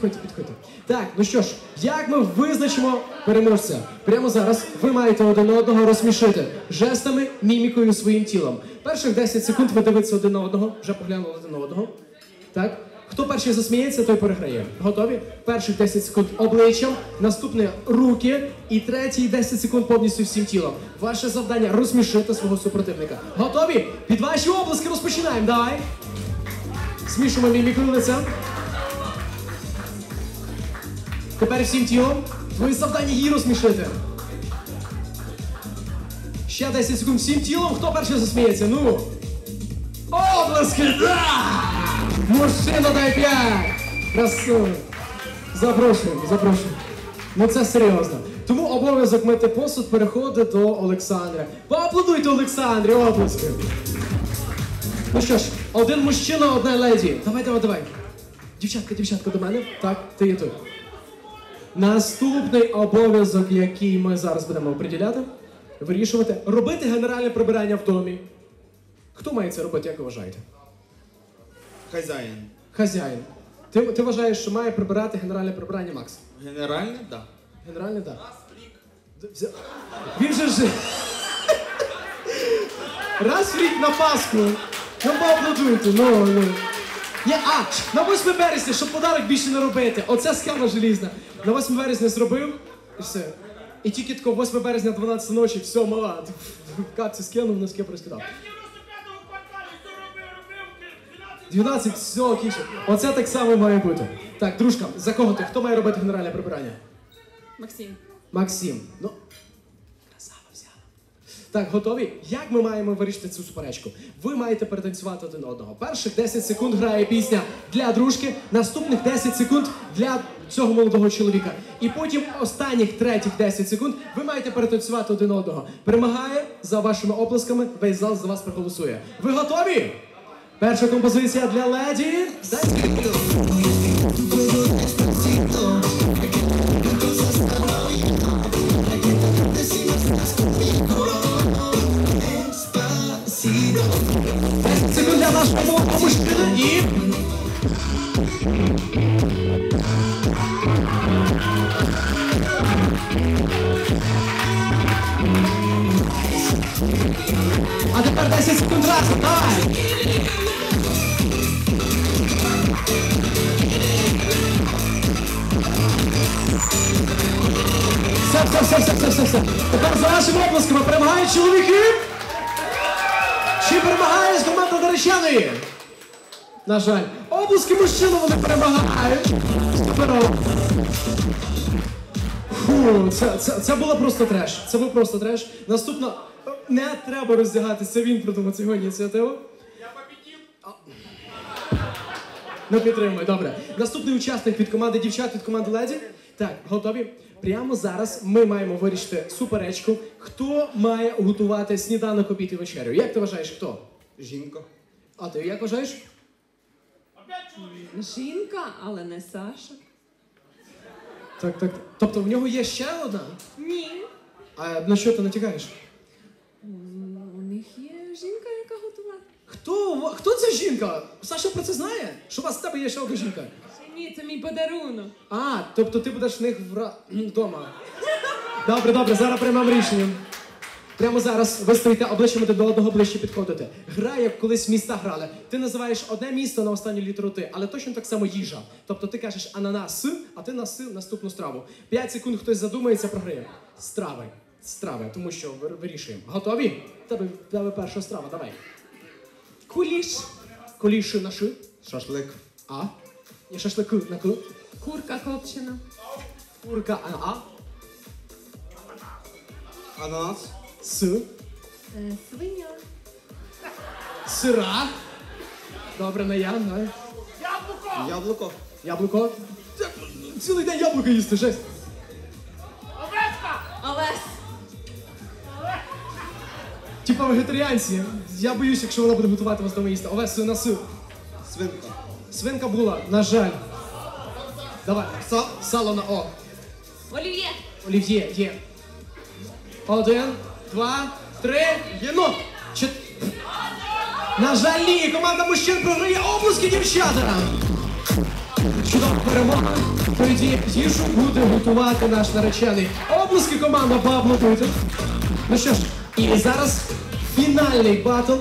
Підходьте, підходьте. Так, ну що ж, як ми визначимо переможця? Прямо зараз ви маєте один одного розсмішити жестами, мімікою своїм тілом. Перших 10 секунд ви дивитеся один на одного, вже поглянули один на одного. Так? Хто перший засміється, той переграє. Готові? Перших 10 секунд обличчям, наступне руки і третій 10 секунд повністю всім тілом. Ваше завдання розсмішити свого супротивника. Готові? Під ваші обласки розпочинаємо. Давай. Смішимо мімікою лиця. Тепер всім тілом. Твоє завдання її розсмішити. Ще 10 секунд всім тілом. Хто перший засміється? Ну. Обласки! Да! Мужчина дай п'ять! Красиво. Запрошуємо, запрошуємо. Ну це серйозно. Тому обов'язок мити посуд переходить до Олександра. Поаплодуйте Олександрі, обласки. Ну що ж, один мужчина, одна леді. Давай, давай, давай. Дівчатка, дівчатка до мене. Так, ти є тут. Наступний обов'язок, який ми зараз будемо приділяти, вирішувати, робити генеральне прибирання в домі. Хто має це робити, як ви вважаєте? Хазяїн. Хазяїн. Ти, ти вважаєш, що має прибирати генеральне прибирання Макс? Генеральне, да. Генеральне, так. Д- взя- Він же ж. Раз в рік на Пасху. Ну поаплодуйте, ну, ну. Є, а, на 8 березня, щоб подарок більше не робити. Оце схема желізна. На 8 березня зробив і все. І тільки тако 8 березня 12 ночі, все, мала. В капці скинув, носки розкидав. 95-му кварталі, що робив, робив, 12 12, все, кінче. Оце так само має бути. Так, дружка, за кого ти? Хто має робити генеральне прибирання? Максим. Максим. Ну. Так, готові? Як ми маємо вирішити цю суперечку? Ви маєте перетанцювати один одного. Перших 10 секунд грає пісня для дружки, наступних 10 секунд для цього молодого чоловіка. І потім останніх третіх 10 секунд ви маєте перетанцювати один одного. Перемагає за вашими оплесками, весь зал за вас проголосує. Ви готові? Перша композиція для леді. Дайте. А тепер 10 секунд все. Тепер за вашими оплесками перемагають чоловіки. Чи перемагає з команда Доречаної? На жаль, обласки мужчини вони перемагають. Фу, це, це, це було просто треш. Це був просто треш. Наступно не треба роздягатися. Він придумав цю ініціативу. Я победив. Не підтримуй, добре. Наступний учасник від команди дівчат від команди леді. Так, готові? Прямо зараз ми маємо вирішити суперечку. Хто має готувати сніданок, обід і вечерю? Як ти вважаєш, хто? Жінка. А ти як вважаєш? Чоловік. Жінка, але не Саша. Так, так. Тобто в нього є ще одна? Ні. А на що ти натякаєш? У них є жінка, яка готувала. Хто, хто ця жінка? Саша про це знає? Що у вас з тебе є ще одна жінка? Ні, це мій подарунок. А, тобто ти будеш в них вра... вдома. Добре, добре, зараз приймемо рішення. Прямо зараз ви стоїте обличчям до одного ближче підходите. Гра, як колись міста грали. Ти називаєш одне місто на останню літеру ти, але точно так само їжа. Тобто ти кажеш ананас, а ти наси наступну страву. П'ять секунд хтось задумається, програє. Страви. Страви, тому що вирішуємо. Готові? Тебе, тебе перша страва, давай. Куліш. Коліши на ши. Шашлик. А. І шашлик на к. Курка копчена. Курка а. а. Ананас. С. Е, свиня. Сира. Добре, на я, давай. Яблуко. Яблуко. Яблуко. Це- Цілий день яблуко їсти, жесть. Овечка. Олесь. Типа вегетаріанці. Я боюсь, якщо вона буде готувати вас дома їсти. Овес, на сир. Свинка. Свинка була, на жаль. Давай, са- сало на О. Олів'є. Олів'є, є. Один, два, три, єно. Чет... На жаль, ні, команда мужчин програє оплески дівчата. чудова перемога. Тоді їжу буде готувати наш наречений. Оплески команда поаплодуйте. Ну що ж, і зараз фінальний батл